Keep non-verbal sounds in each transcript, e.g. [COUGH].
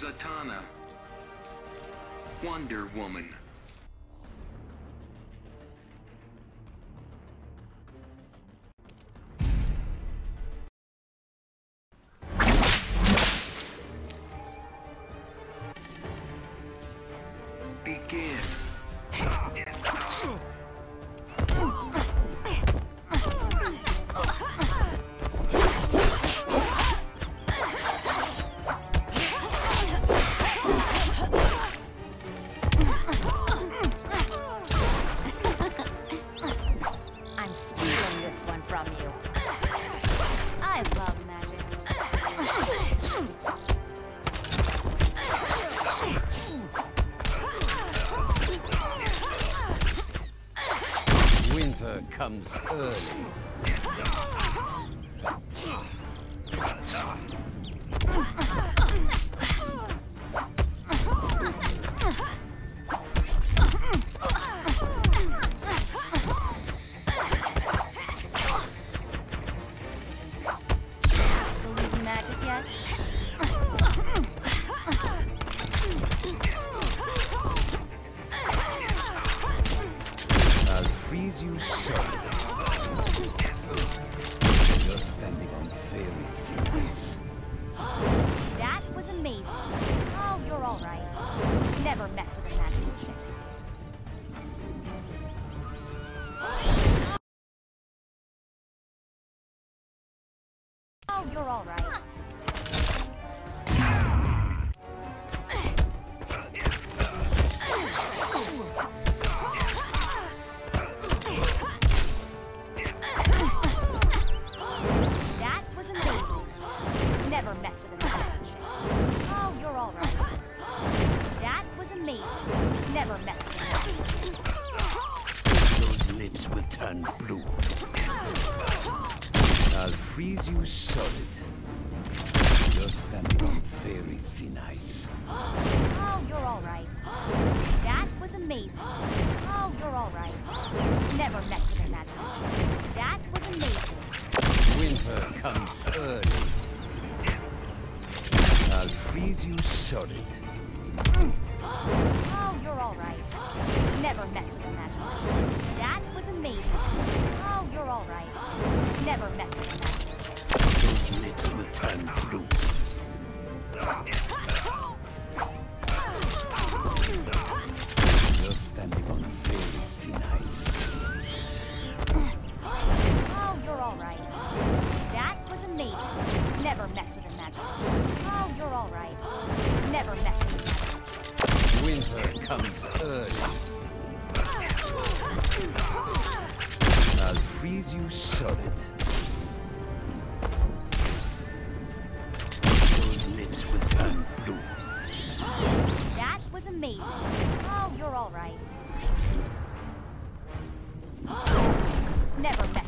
Zatanna. Wonder Woman. Freeze you solid. You're standing on very thin ice. [GASPS] Oh, you're all right. [GASPS] That was amazing. [GASPS] Oh, you're all right. Never mess with a magical chick. That was amazing. Winter comes early. I'll freeze you solid. Oh, you're all right. Never mess with a magical chick. That was amazing. You're all right. [GASPS] Never mess with chick. Those lips will turn blue. You're standing on very thin ice. Oh, you're all right. That was amazing. Never mess with a chick. Oh, you're all right. Never mess with a chick. Winter comes early. Freeze you solid. Those lips will turn blue. That was amazing. Oh, you're all right. [GASPS] Never mess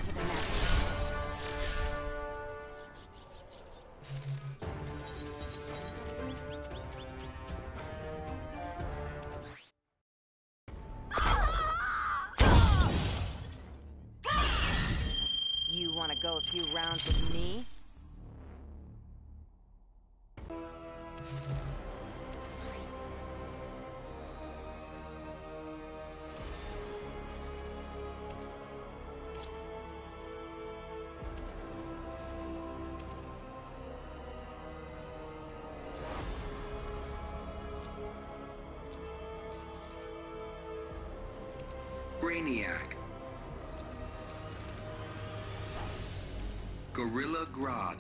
Brainiac. Gorilla Grodd.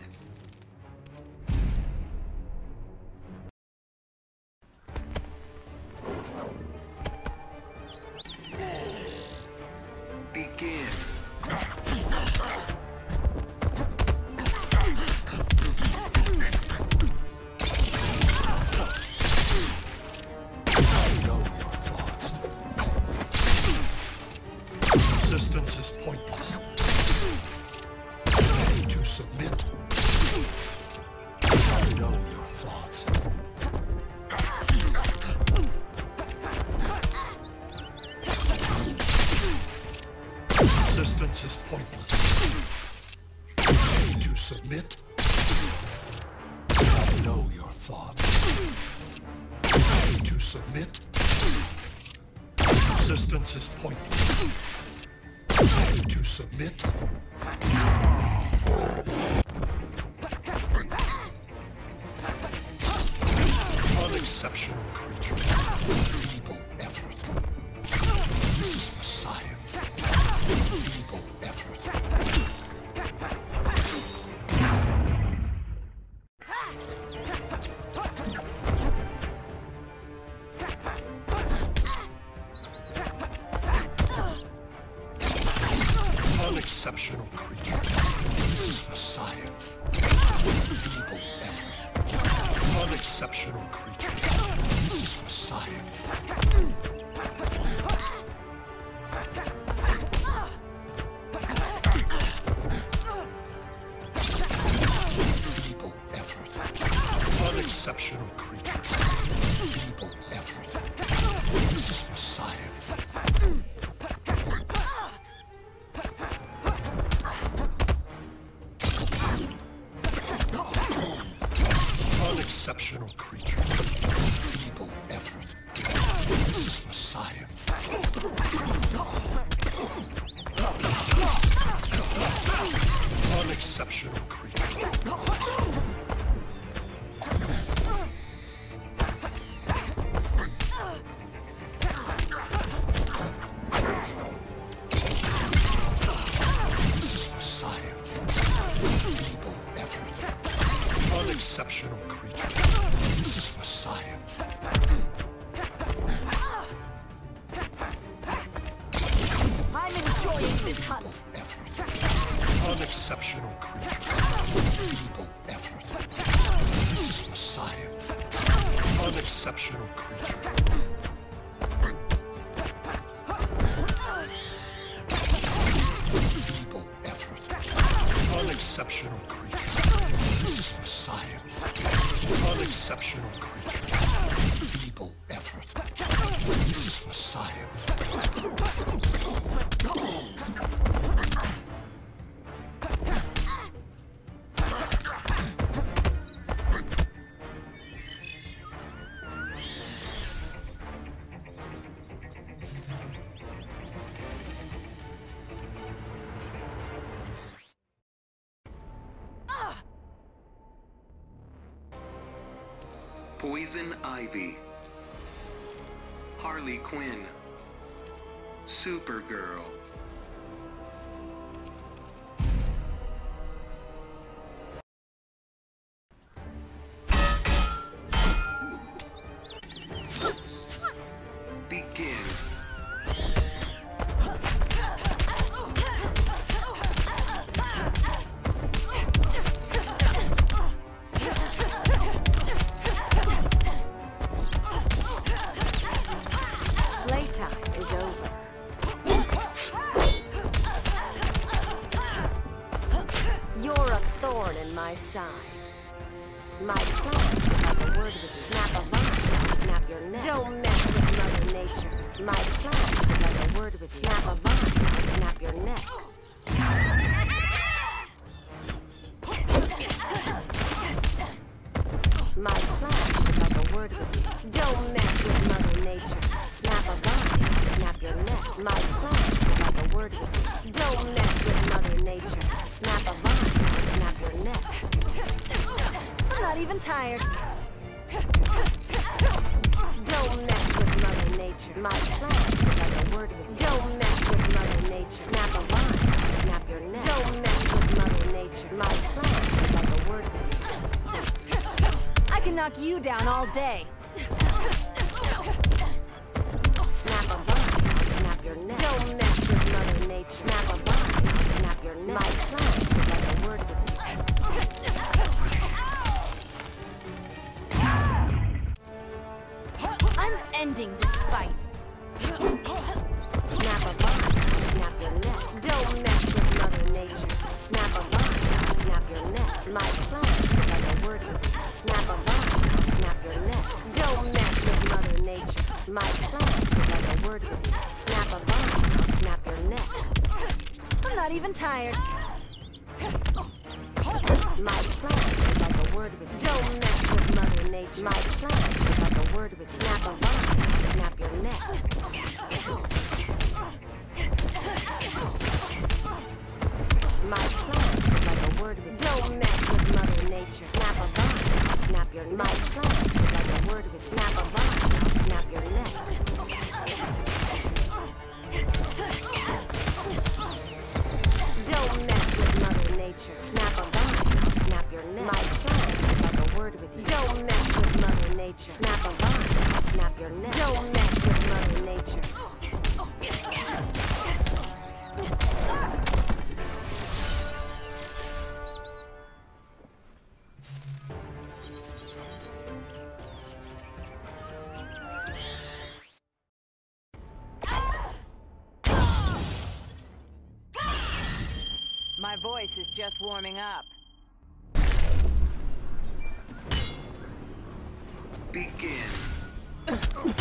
Poison Ivy. Harley Quinn. Supergirl. My plan is like a word with Don't mess with Mother Nature. Snap a vine, snap your neck. I'm not even tired. Don't mess with Mother Nature. My plan is like a word with Don't mess with Mother Nature. Snap a vine, snap your neck. Don't mess with Mother Nature. My plan is like a word with I can knock you down all day. Don't mess with Mother Nature. Snap a vine, I'll snap your neck. My plan is like a word with I'm ending this fight. Snap a vine, I'll snap your neck. Don't mess with Mother Nature. Snap a vine, I'll snap your neck. My plan is like a word with Snap a vine, I'll snap your neck. Don't mess with Mother Nature. My plan not even tired. My plan is like a word with Don't mess with Mother Nature. My like a word with snap a line, snap your neck. My like a word with don't mess with Mother Nature. Snap a vine, snap your My plan is like a word with snap a I'll snap your neck. Nature. Snap a vine, I'll snap your neck. My a word with you. Don't mess with Mother Nature. Snap a I'll snap your neck. Don't mess with Mother Nature. Yeah.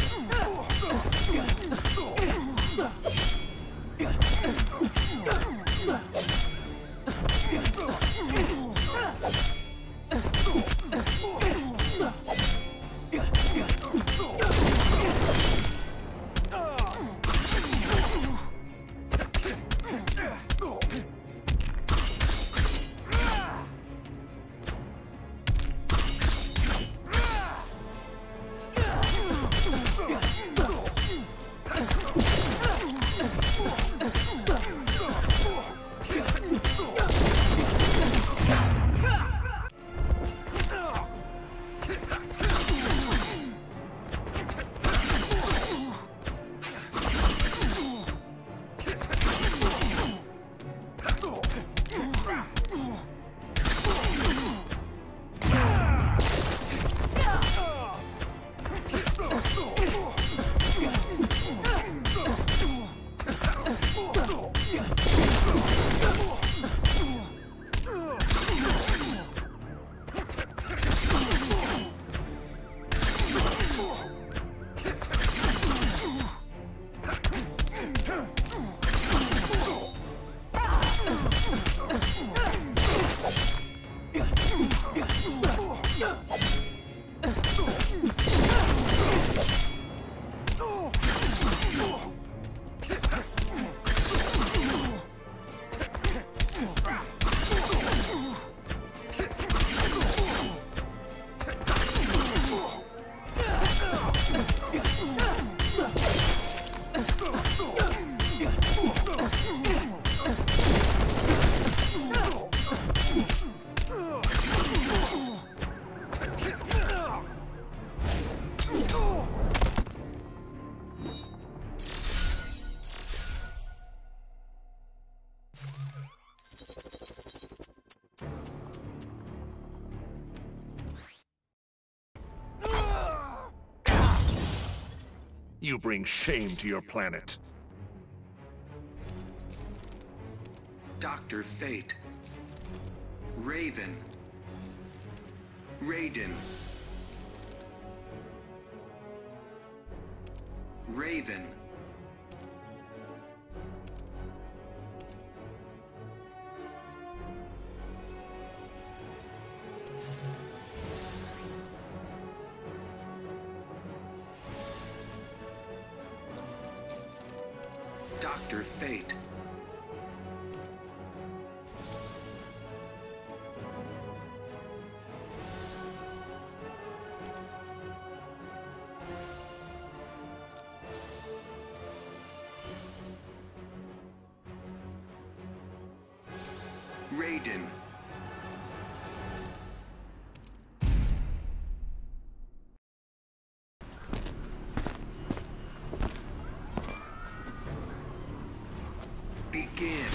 You bring shame to your planet. Dr. Fate. Raven. Raiden. Raven. Begin.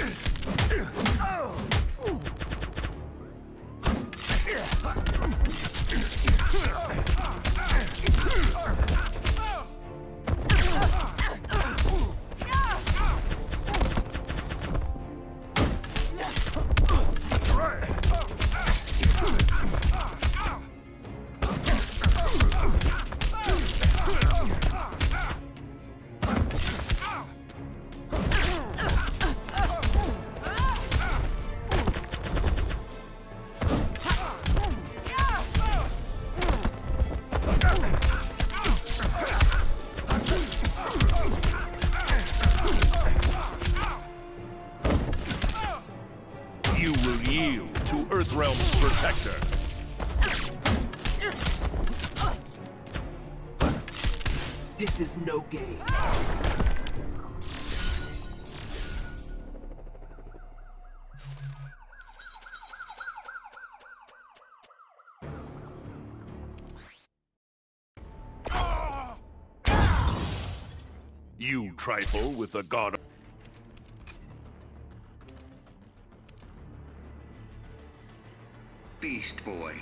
Yes! You trifle with the god. Beast Boy.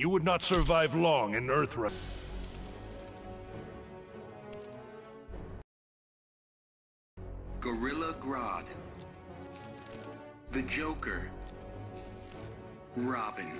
You would not survive long in Earthrealm. Gorilla Grodd. The Joker. Robin.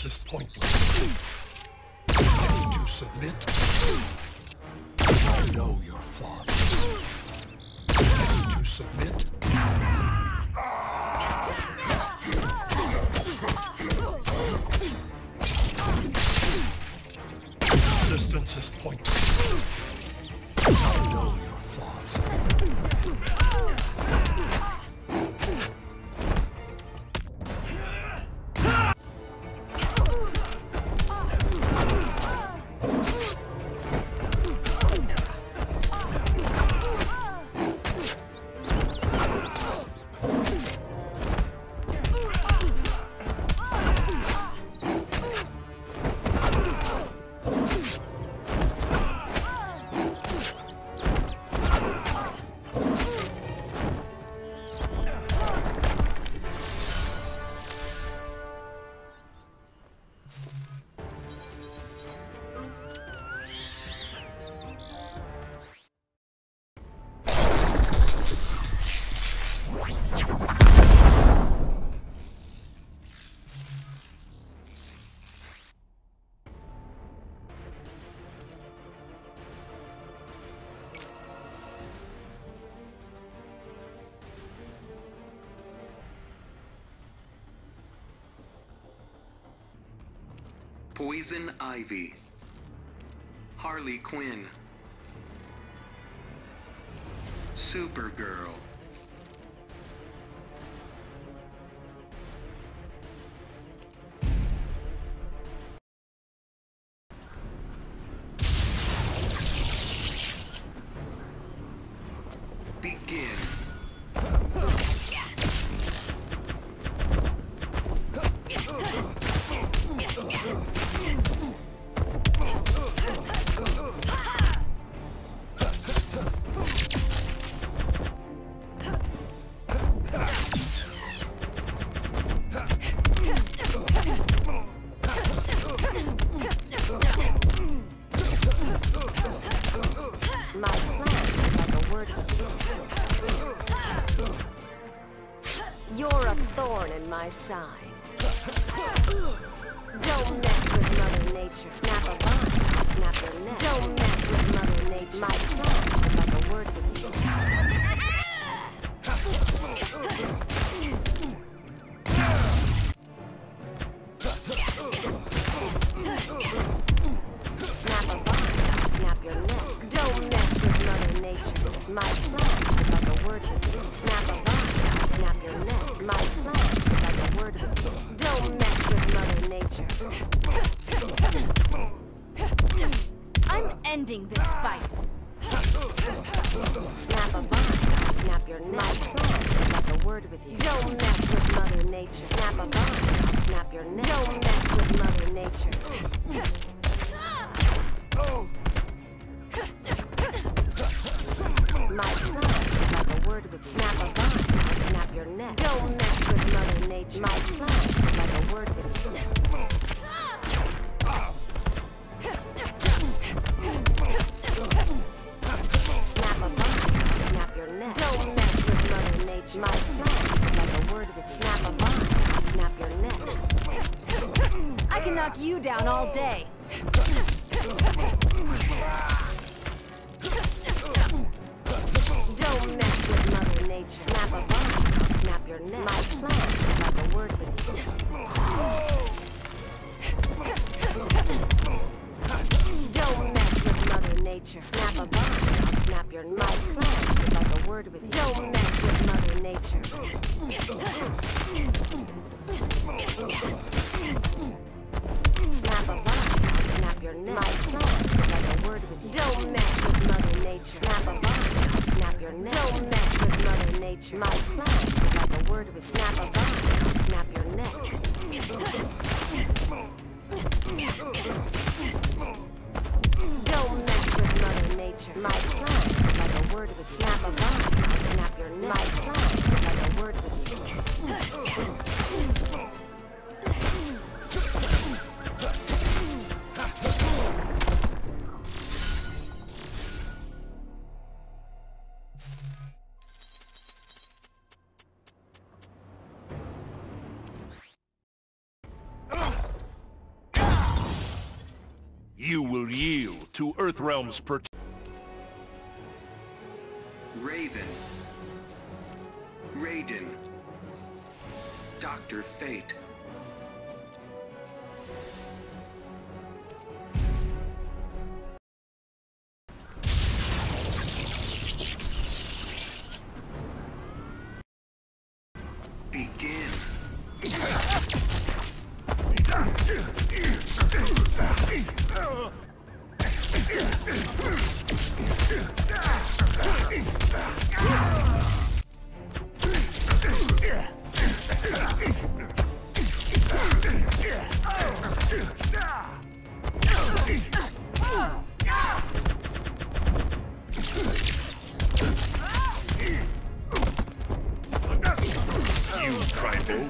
Violence is pointless. Ready to submit? I know your thoughts. Ready to submit? Resistance is pointless. I know your thoughts. Poison Ivy. Harley Quinn. Supergirl. side. your neck. Don't mess with Mother Nature. realms. Raven. Raiden. Dr. Fate. Begin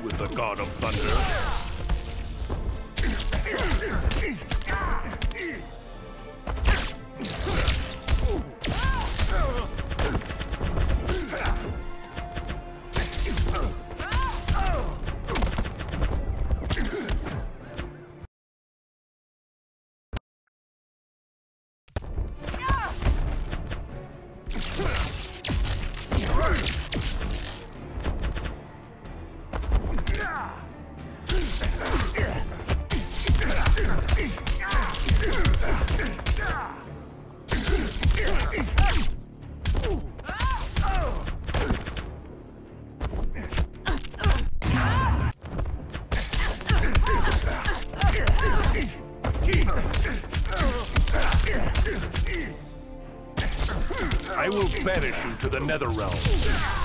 with the God of Thunder. to the Nether realm.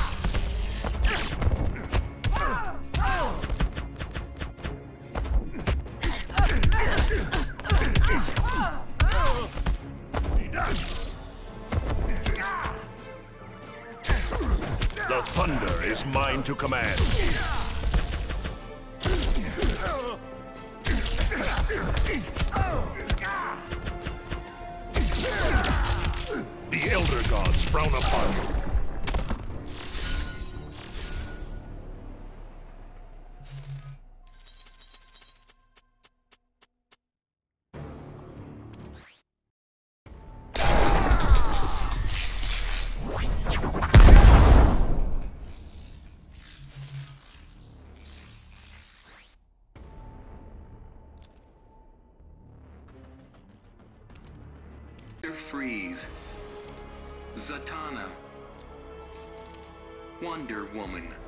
Zatanna. Wonder Woman.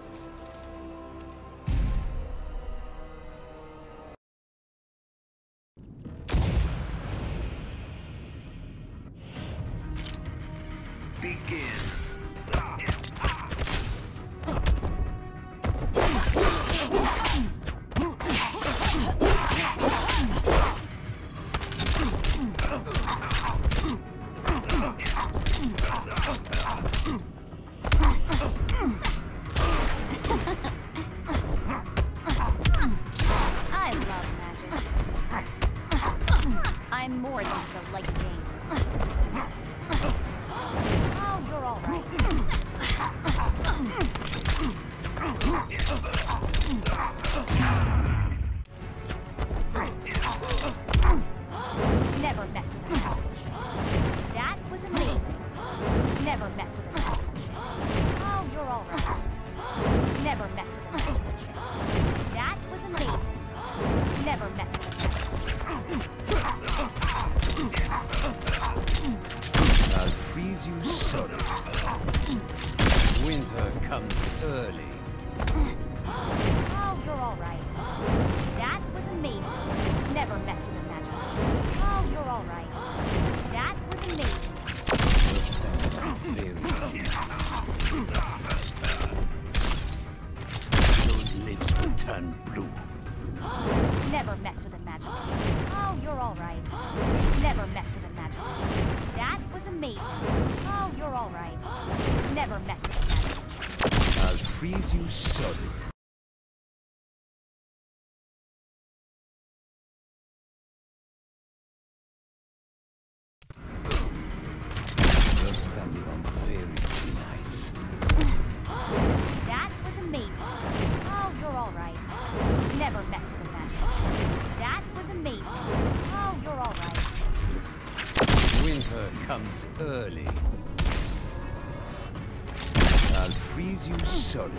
Freeze you solid.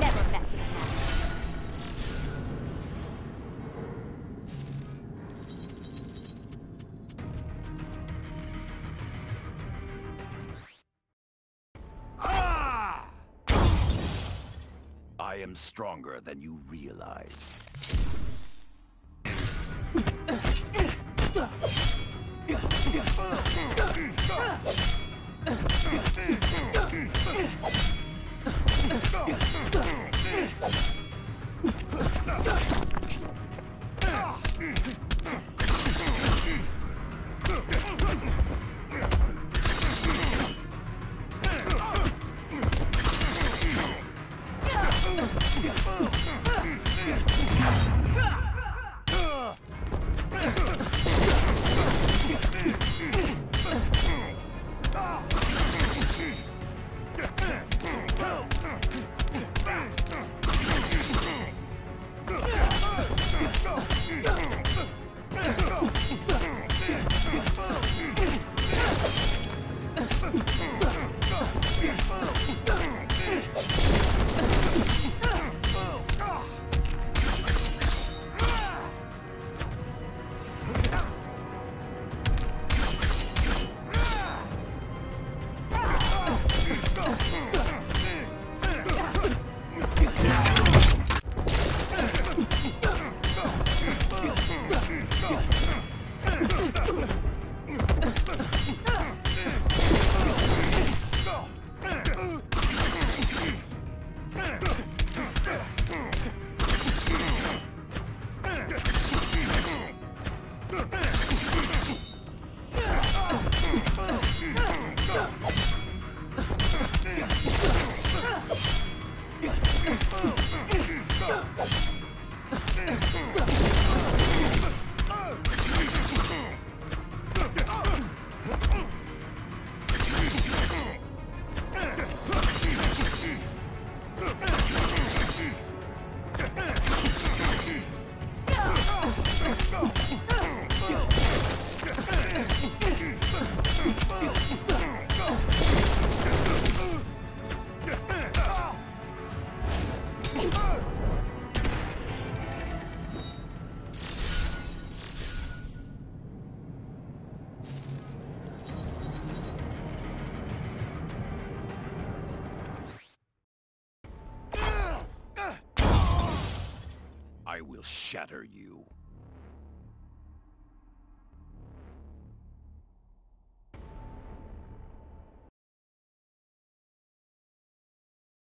Never mess with a cabbage. Ah! I am stronger than you realize. [LAUGHS] [LAUGHS] Ah! I will shatter you.